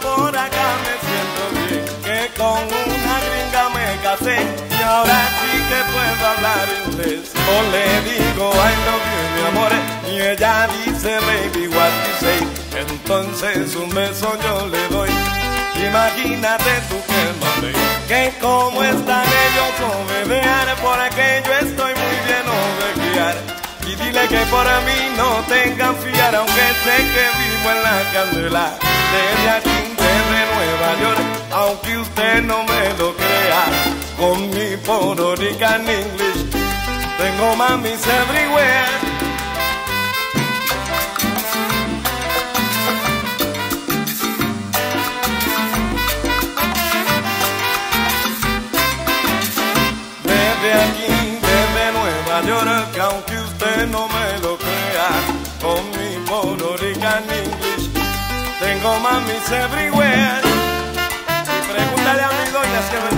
por acá me siento bien, que con una gringa me casé y ahora sí que puedo hablar inglés. O le digo love you, mi amor, y ella dice baby what you say. Entonces un beso yo le doy. Imagínate tú que mande, que como están ellos obedean, por aquello estoy muy bien obedear. Y dile que por mí no tengan fiar, aunque sé que vivo en la candela de aquí de Nueva York, aunque usted no me lo crea, con mi Puerto Rican English tengo mamis everywhere. York, aunque usted no me lo crea, con mi Puerto Rican English tengo mamis everywhere. Y pregúntale a mi doña es verdad.